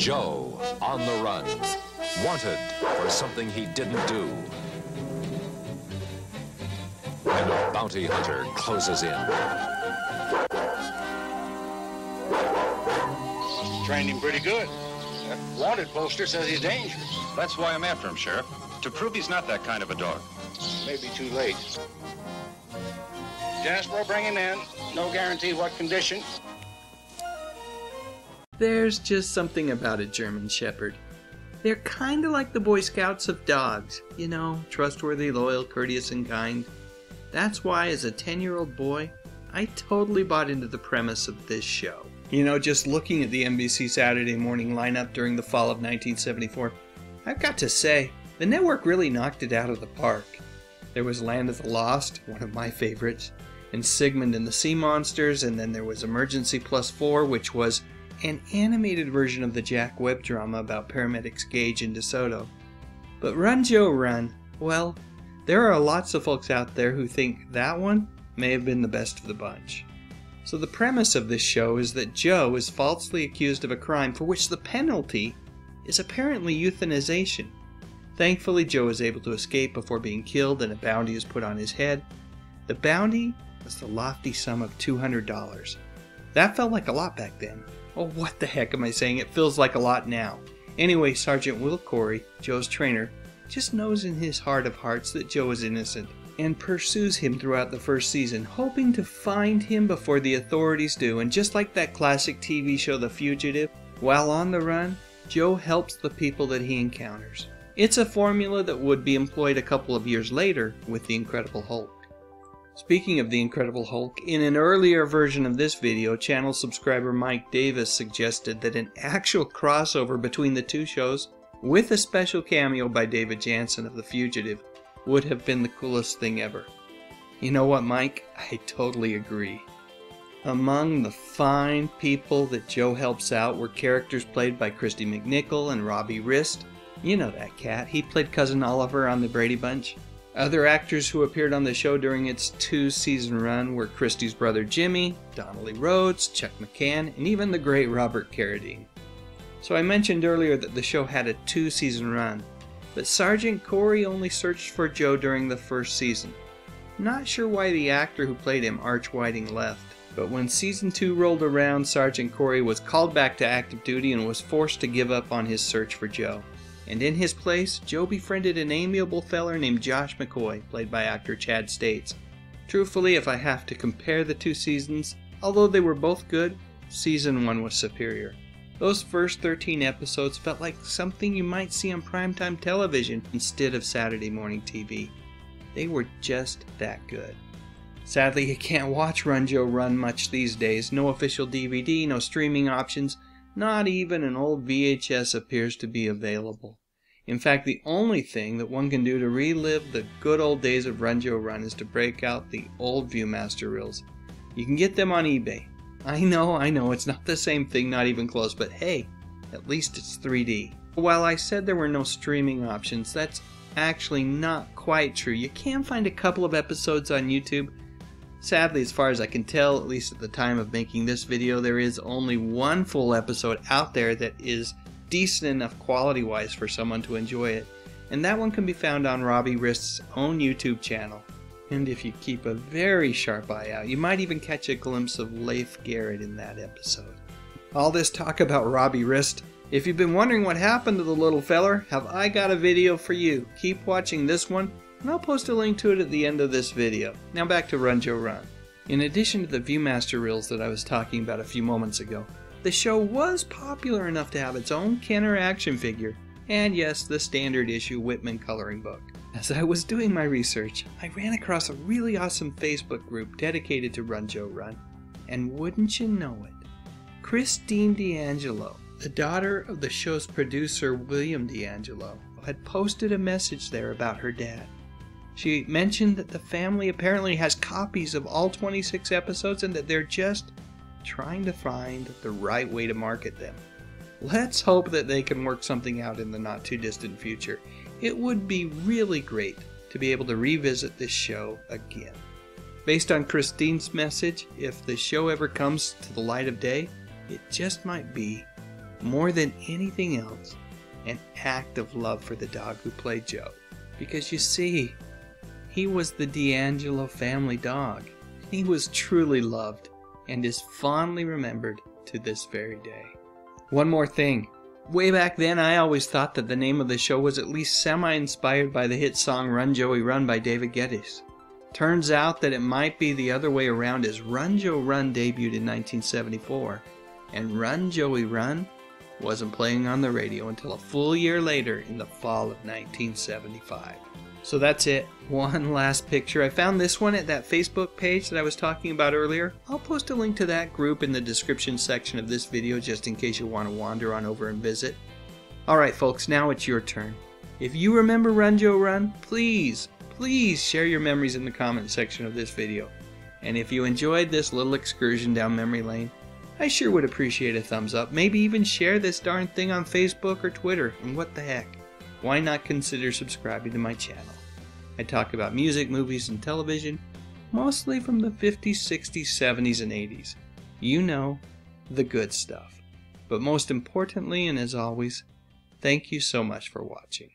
Joe on the run, wanted for something he didn't do. And a bounty hunter closes in. Trained him pretty good. That wanted poster says he's dangerous. That's why I'm after him, Sheriff. To prove he's not that kind of a dog. Maybe too late. Jasper, bring him in. No guarantee what condition. There's just something about a German Shepherd. They're kind of like the Boy Scouts of dogs, you know, trustworthy, loyal, courteous, and kind. That's why, as a 10 year old boy, I totally bought into the premise of this show. You know, just looking at the NBC Saturday morning lineup during the fall of 1974, I've got to say, the network really knocked it out of the park. There was Land of the Lost, one of my favorites, and Sigmund and the Sea Monsters, and then there was Emergency Plus 4, which was an animated version of the Jack Webb drama about paramedics Gage and DeSoto. But Run Joe Run, well, there are lots of folks out there who think that one may have been the best of the bunch. So the premise of this show is that Joe is falsely accused of a crime for which the penalty is apparently euthanization. Thankfully, Joe is able to escape before being killed and a bounty is put on his head. The bounty was the lofty sum of $200. That felt like a lot back then. Oh, what the heck am I saying? It feels like a lot now. Anyway, Sergeant Will Corey, Joe's trainer, just knows in his heart of hearts that Joe is innocent and pursues him throughout the first season, hoping to find him before the authorities do. And just like that classic TV show The Fugitive, while on the run, Joe helps the people that he encounters. It's a formula that would be employed a couple of years later with The Incredible Hulk. Speaking of The Incredible Hulk, in an earlier version of this video, channel subscriber Mike Davis suggested that an actual crossover between the two shows, with a special cameo by David Janssen of The Fugitive, would have been the coolest thing ever. You know what, Mike? I totally agree. Among the fine people that Joe helps out were characters played by Kristy McNichol and Robbie Rist. You know that cat. He played Cousin Oliver on The Brady Bunch. Other actors who appeared on the show during its two season run were Kristy's brother Jimmy, Donnelly Rhodes, Chuck McCann, and even the great Robert Carradine. So I mentioned earlier that the show had a two season run, but Sergeant Corey only searched for Joe during the first season. Not sure why the actor who played him, Arch Whiting, left, but when season 2 rolled around, Sergeant Corey was called back to active duty and was forced to give up on his search for Joe and in his place, Joe befriended an amiable feller named Josh McCoy, played by actor Chad States. Truthfully, if I have to compare the two seasons, although they were both good, season 1 was superior. Those first 13 episodes felt like something you might see on primetime television instead of Saturday morning TV. They were just that good. Sadly, you can't watch Run Joe Run much these days. No official DVD, no streaming options, not even an old VHS appears to be available. In fact, the only thing that one can do to relive the good old days of Run Joe Run is to break out the old Viewmaster reels. You can get them on eBay. I know, I know, it's not the same thing, not even close, but hey, at least it's 3D. While I said there were no streaming options, that's actually not quite true. You can find a couple of episodes on YouTube. Sadly, as far as I can tell, at least at the time of making this video, there is only one full episode out there that is decent enough quality wise for someone to enjoy it, and that one can be found on Robbie Rist's own YouTube channel. And if you keep a very sharp eye out, you might even catch a glimpse of Leif Garrett in that episode. All this talk about Robbie Rist. If you've been wondering what happened to the little feller, have I got a video for you. Keep watching this one, and I'll post a link to it at the end of this video. Now back to Run Joe Run. In addition to the Viewmaster reels that I was talking about a few moments ago, the show was popular enough to have its own Kenner action figure, and yes, the standard issue Whitman coloring book. As I was doing my research, I ran across a really awesome Facebook group dedicated to Run Joe Run, and wouldn't you know it, Christine D'Angelo, the daughter of the show's producer William D'Angelo, had posted a message there about her dad. She mentioned that the family apparently has copies of all 26 episodes and that they're just trying to find the right way to market them. Let's hope that they can work something out in the not too distant future. It would be really great to be able to revisit this show again. Based on Christine's message, if the show ever comes to the light of day, it just might be more than anything else, an act of love for the dog who played Joe. Because you see, he was the D'Angelo family dog. He was truly loved and is fondly remembered to this very day. One more thing. Way back then, I always thought that the name of the show was at least semi inspired by the hit song Run Joey Run by David Geddes. Turns out that it might be the other way around as Run Joe Run debuted in 1974, and Run Joey Run wasn't playing on the radio until a full year later in the fall of 1975. So that's it. One last picture. I found this one at that Facebook page that I was talking about earlier. I'll post a link to that group in the description section of this video just in case you want to wander on over and visit. Alright folks, now it's your turn. If you remember Run Joe Run, please, please share your memories in the comment section of this video. And if you enjoyed this little excursion down memory lane, I sure would appreciate a thumbs up. Maybe even share this darn thing on Facebook or Twitter. And what the heck? Why not consider subscribing to my channel? I talk about music, movies, and television, mostly from the 50s, 60s, 70s, and 80s. You know, the good stuff. But most importantly, and as always, thank you so much for watching.